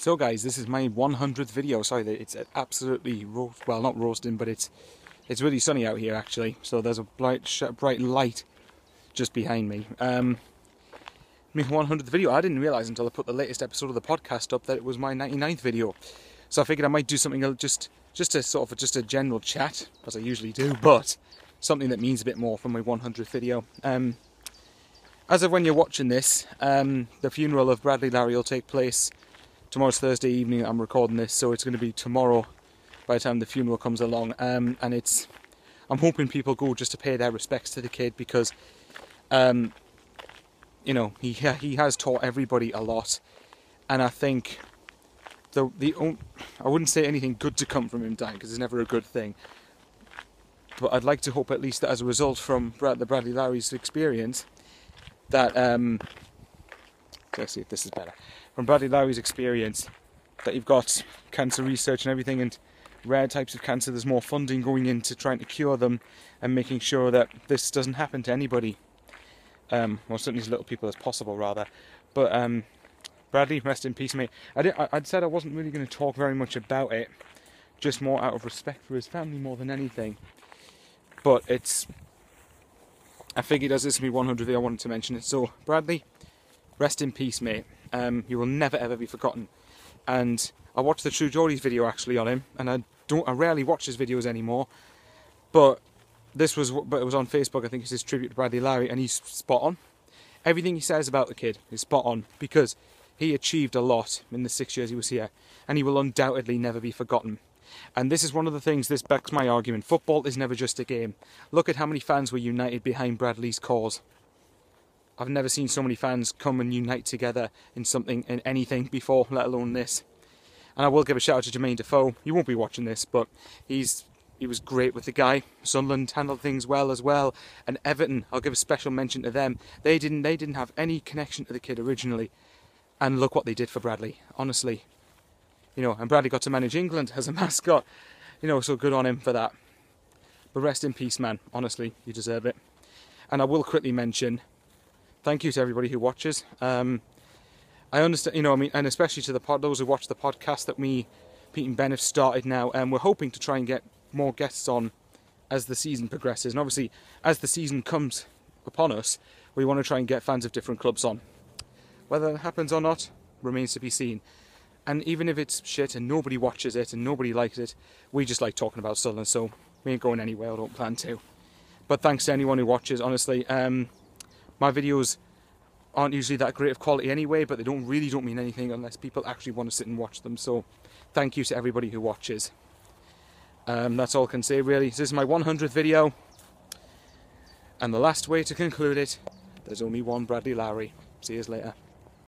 So guys, this is my 100th video. Sorry, it's absolutely roast, well, not roasting, but it's it's really sunny out here actually. So there's a bright bright light just behind me. Um, my 100th video. I didn't realize until I put the latest episode of the podcast up that it was my 99th video. So I figured I might do something just just a sort of just a general chat as I usually do, but something that means a bit more for my 100th video. Um, as of when you're watching this, um, the funeral of Bradley Lowery will take place tomorrow's Thursday evening. I'm recording this, so it's going to be tomorrow by the time the funeral comes along. Um, and it's, I'm hoping people go just to pay their respects to the kid because, um, you know, he he has taught everybody a lot, and I think the the I wouldn't say anything good to come from him dying because it's never a good thing. But I'd like to hope at least that as a result from Brad, the Bradley Lowery's experience, that um, let's see if this is better from Bradley Lowery's experience that you've got cancer research and everything and rare types of cancer there's more funding going into trying to cure them and making sure that this doesn't happen to anybody. Um, well certainly as little people as possible rather. But um, Bradley rest in peace mate. I did, I, would said I wasn't really going to talk very much about it just more out of respect for his family more than anything. But it's I figured as this is be 100 I wanted to mention. It so Bradley rest in peace mate um, you will never ever be forgotten. And I watched the True Geordie's video actually on him, and I don't, I rarely watch his videos anymore. But this was, but it was on Facebook. I think it's his tribute to Bradley Lowery, and he's spot on. Everything he says about the kid is spot on because he achieved a lot in the six years he was here, and he will undoubtedly never be forgotten. And this is one of the things, this backs my argument. Football is never just a game. Look at how many fans were united behind Bradley's cause. I've never seen so many fans come and unite together in something, in anything before, let alone this. And I will give a shout out to Jermaine Defoe. You won't be watching this, but he's he was great with the guy. Sunderland handled things well as well, and Everton. I'll give a special mention to them. They didn't they didn't have any connection to the kid originally, and look what they did for Bradley. Honestly, you know, and Bradley got to manage England as a mascot. You know, so good on him for that. But rest in peace, man. Honestly, you deserve it. And I will quickly mention thank you to everybody who watches. Um, I understand, you know, I mean, and especially to the pod, those who watch the podcast that we, Pete and Ben, have started now, and we're hoping to try and get more guests on as the season progresses. And obviously, as the season comes upon us, we want to try and get fans of different clubs on. Whether that happens or not remains to be seen. And even if it's shit and nobody watches it and nobody likes it, we just like talking about Sunderland, so we ain't going anywhere. I don't plan to. But thanks to anyone who watches. Honestly, um, my videos aren't usually that great of quality anyway, but they don't really don't mean anything unless people actually want to sit and watch them. So thank you to everybody who watches. Um, that's all I can say really. This is my 100th video. And the last way to conclude it, there's only one Bradley Lowery. See you later.